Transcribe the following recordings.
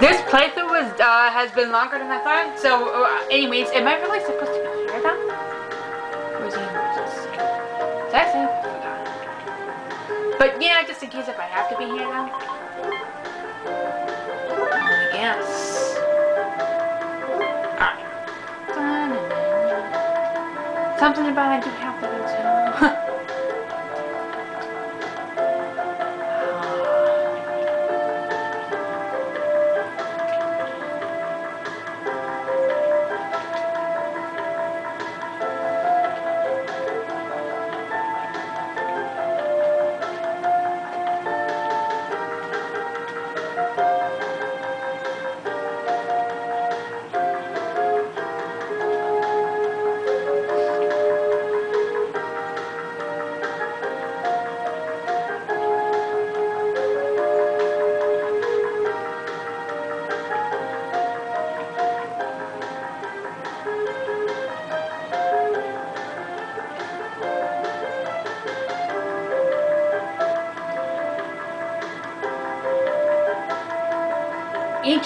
This playthrough was, uh, has been longer than I thought. So, uh, anyways, am I really supposed to be here now? Where's the emergency? Did I say? But yeah, just in case if I have to be here now. Guess. Alright. Something about I do have to go to.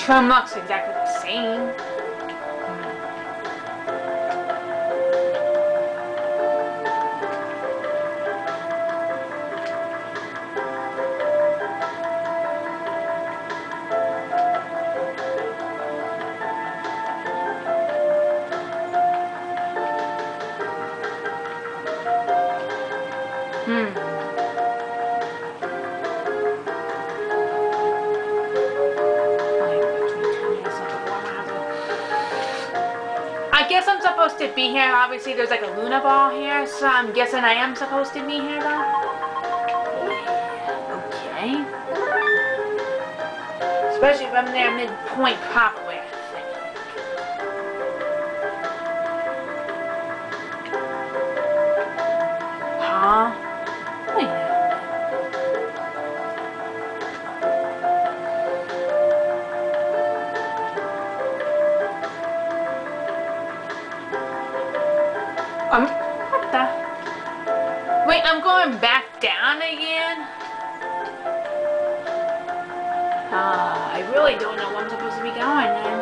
Room looks exactly the same. I guess I'm supposed to be here. Obviously, there's like a Luna ball here, so I'm guessing I am supposed to be here, though. Okay. Especially if I'm there midpoint probably. Down again? Ah, I really don't know where I'm supposed to be going then.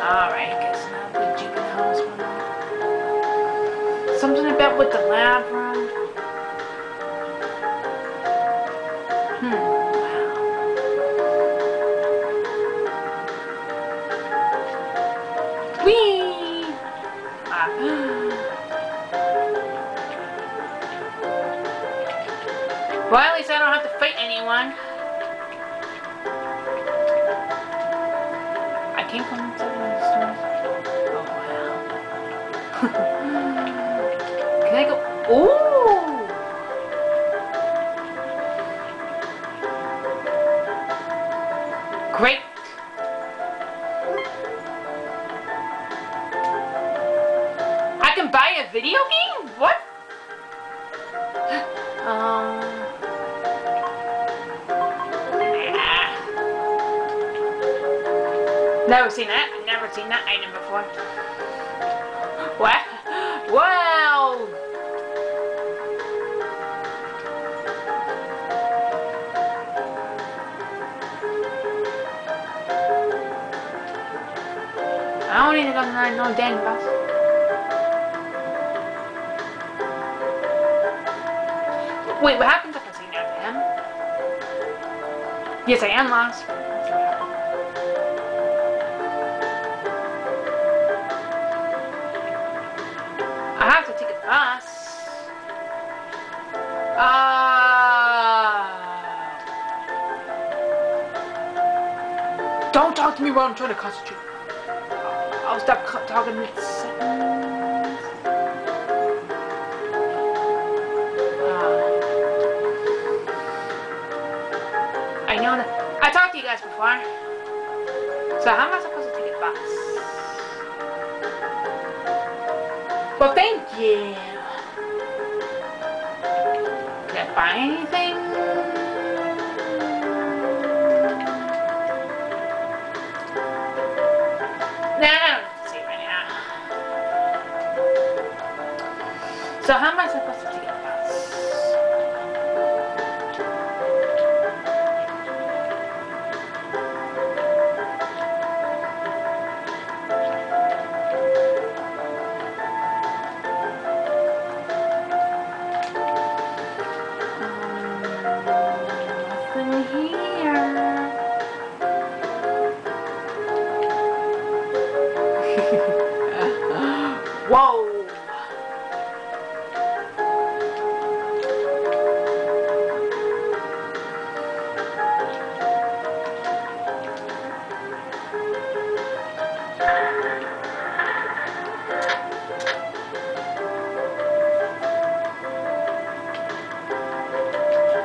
Alright, guess not the juveniles one. Something about with the lab room. Hmm, Can I go? Ooh! Great! I can buy a video game? What? Um. Never seen that. I've Never seen that item before. What? Well. I don't need to go to no dang bus. Wait, what happens if I say no to him? Yes, I am lost. I have to take a bus. Uh, don't talk to me while I'm trying to concentrate. I'll stop talking in seconds. Uh, I know that. I talked to you guys before. So how am I supposed Well, thank you. Can I buy anything? Don't see right now. So how am I supposed to Whoa!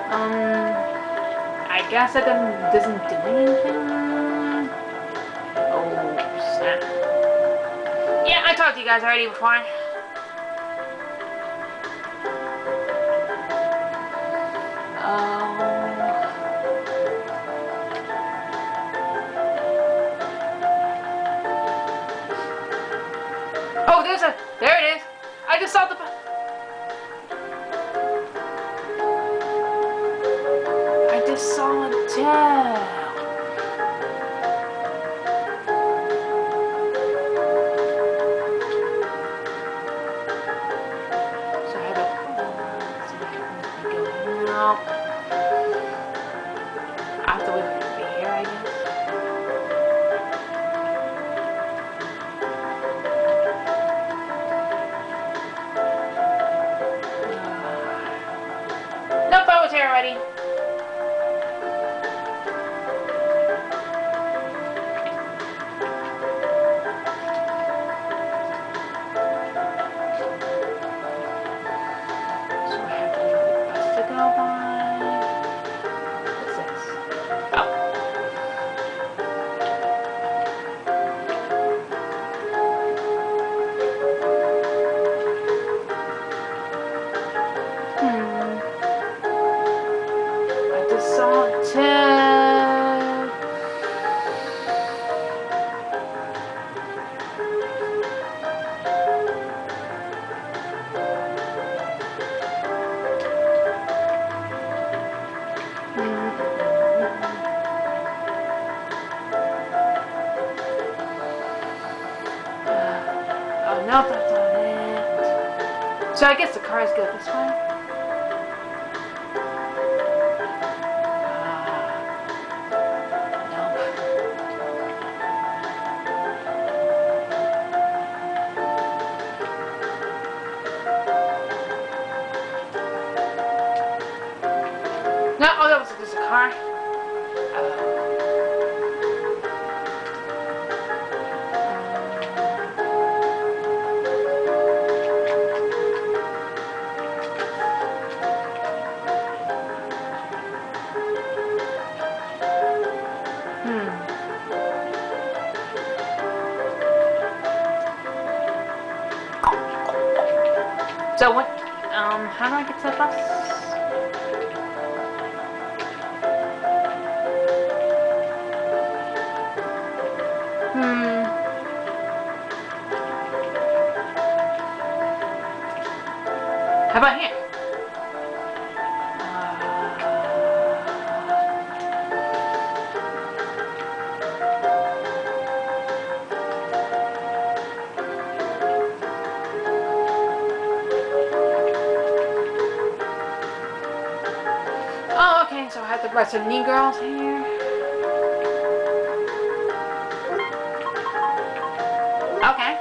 Um, I guess it doesn't, doesn't do anything. Oh, snap. I talked to you guys already before. Oh. Oh, there's a, there it is. I just saw the, I just saw a tail. Already. Oh no, that's not it. So I guess the cars go this way. Uh. No, oh, that was just a car. Hmm. So what? Um, how do I get to the bus? Hmm. How about here? Okay, so Girls here. Okay.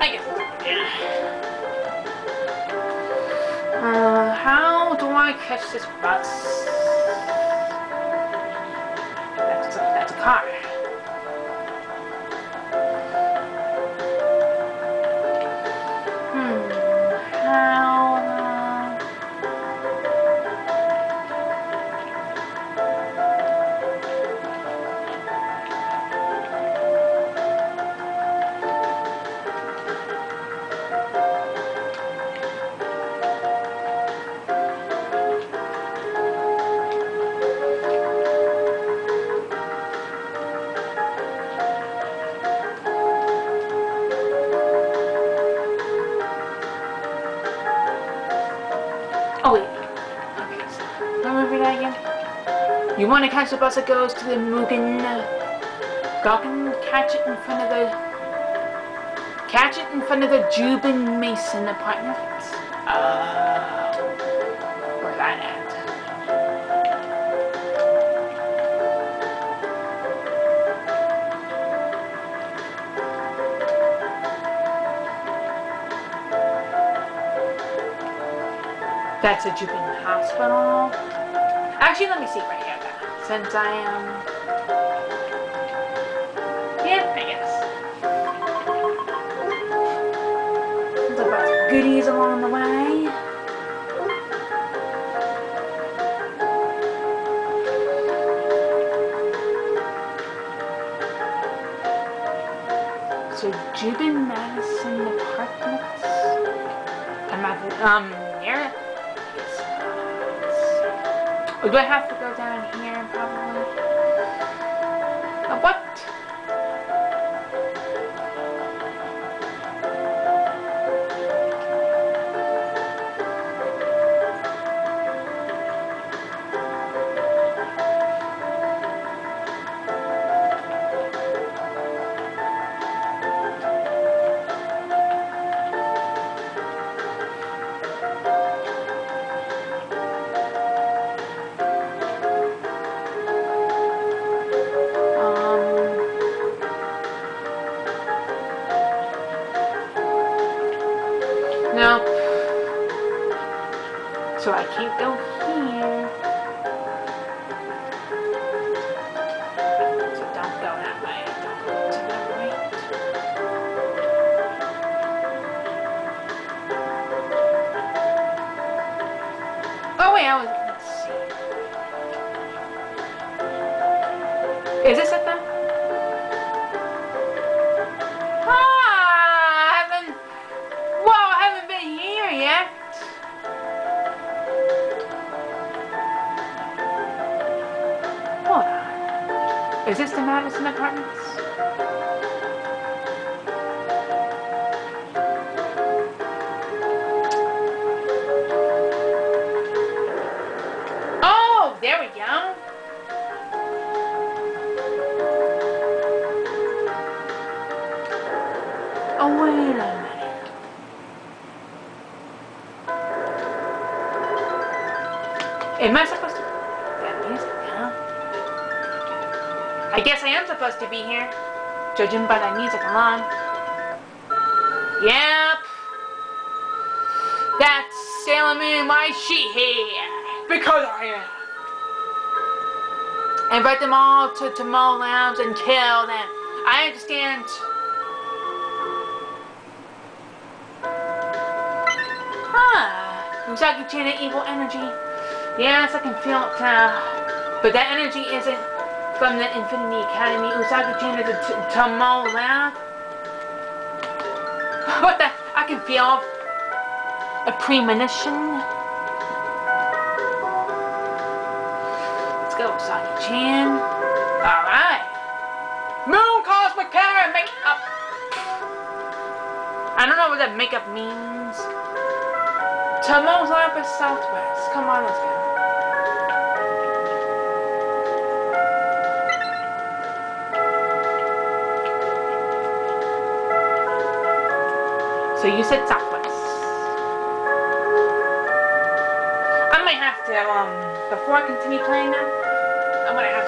Guess. Yeah. Uh, how do I catch this bus? That's a, that's a car. want to catch the bus that goes to the Mugen. Gakuen, catch it in front of the... Catch it in front of the Juban Mason apartment. Uh, where's that at? That's a Juban hospital. Actually, let me see right since I am. Or do I have to go down here probably? Uh, So The Madison Apartments? Oh, there we go. Oh, wait a minute. Am I I guess I am supposed to be here. Judging by that music alone. Yep. That's Sailor Moon, my she here. Because I am. Invite them all to Tomo Lounge and kill them. I understand. Huh. Usagi Chan evil energy. Yes, I can feel it now. But that energy isn't from the Infinity Academy. Usagi Chan is a t- Tomo Lounge. What the? I can feel a premonition. Let's go, Usagi Chan. Alright. Moon Cosmic Power Makeup. I don't know what that makeup means. Tomo's Office Southwest. Come on, let's go. So you said southwest. I might have to, um, before I continue playing now, I'm gonna have